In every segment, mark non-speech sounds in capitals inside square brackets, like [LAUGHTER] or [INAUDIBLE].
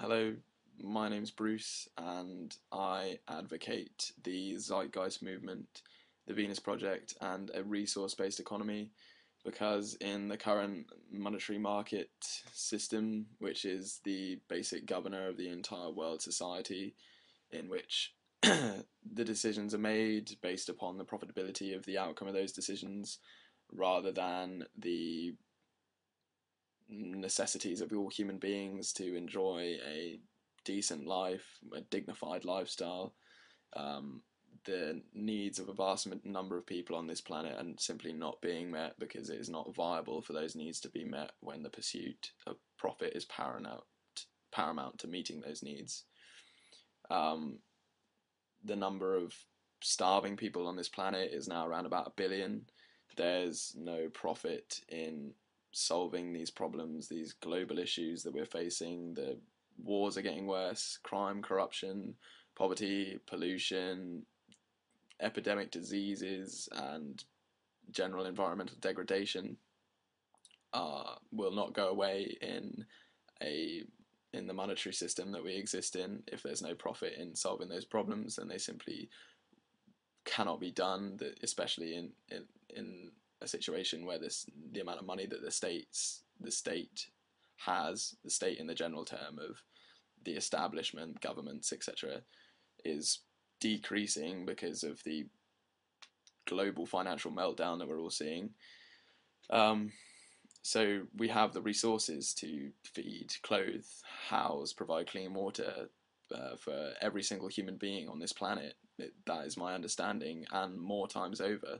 Hello, my name's Bruce, and I advocate the Zeitgeist movement, the Venus Project, and a resource based economy because, in the current monetary market system, which is the basic governor of the entire world society, in which [CLEARS THROAT] the decisions are made based upon the profitability of the outcome of those decisions rather than the necessities of all human beings to enjoy a decent life, a dignified lifestyle. Um, the needs of a vast number of people on this planet are simply not being met because it is not viable for those needs to be met when the pursuit of profit is paramount, paramount to meeting those needs. Um, the number of starving people on this planet is now around about a billion. There's no profit in solving these problems, these global issues that we're facing. The wars are getting worse, crime, corruption, poverty, pollution, epidemic diseases, and general environmental degradation uh, will not go away in a in the monetary system that we exist in if there's no profit in solving those problems and they simply cannot be done especially in, in in a situation where this the amount of money that the states the state has the state in the general term of the establishment governments etc is decreasing because of the global financial meltdown that we're all seeing. Um, so we have the resources to feed clothe house provide clean water uh, for every single human being on this planet. It, that is my understanding and more times over.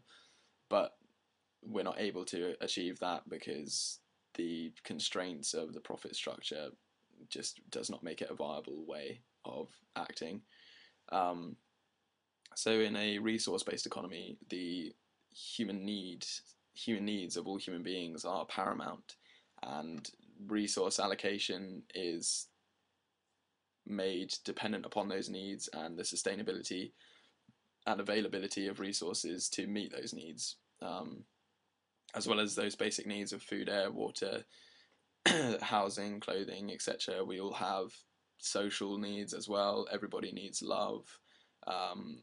But we're not able to achieve that because the constraints of the profit structure just does not make it a viable way of acting. Um, so in a resource-based economy, the human needs human needs of all human beings are paramount, and resource allocation is made dependent upon those needs and the sustainability and availability of resources to meet those needs. Um, as well as those basic needs of food, air, water, [CLEARS THROAT] housing, clothing, etc. We all have social needs as well. Everybody needs love, um,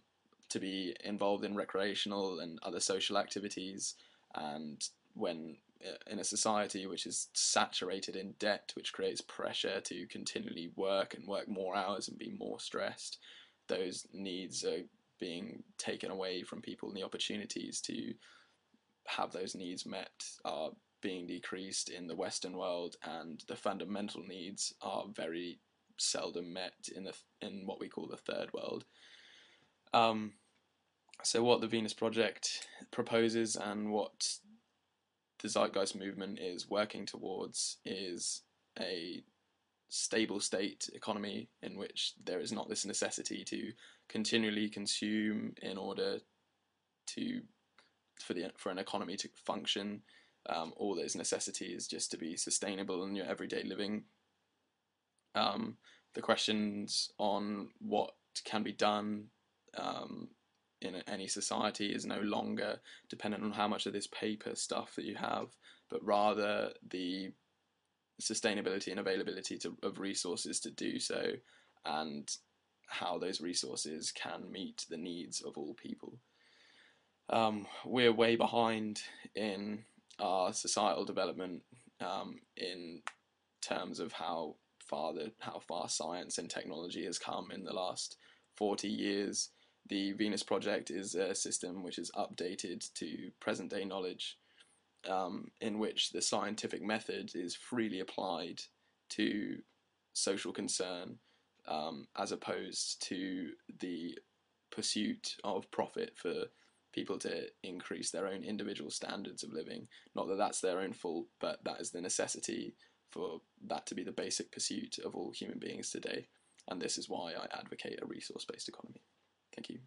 to be involved in recreational and other social activities. And when uh, in a society which is saturated in debt, which creates pressure to continually work and work more hours and be more stressed, those needs are being taken away from people and the opportunities to have those needs met are being decreased in the Western world, and the fundamental needs are very seldom met in the in what we call the third world. Um, so what the Venus Project proposes and what the Zeitgeist movement is working towards is a stable state economy in which there is not this necessity to continually consume in order to for the for an economy to function, um, all those necessities just to be sustainable in your everyday living. Um, the questions on what can be done um, in any society is no longer dependent on how much of this paper stuff that you have, but rather the sustainability and availability to, of resources to do so, and how those resources can meet the needs of all people um, we're way behind in our societal development um, in terms of how far the how far science and technology has come in the last 40 years. The Venus Project is a system which is updated to present day knowledge, um, in which the scientific method is freely applied to social concern, um, as opposed to the pursuit of profit for people to increase their own individual standards of living. Not that that's their own fault, but that is the necessity for that to be the basic pursuit of all human beings today. And this is why I advocate a resource based economy. Thank you.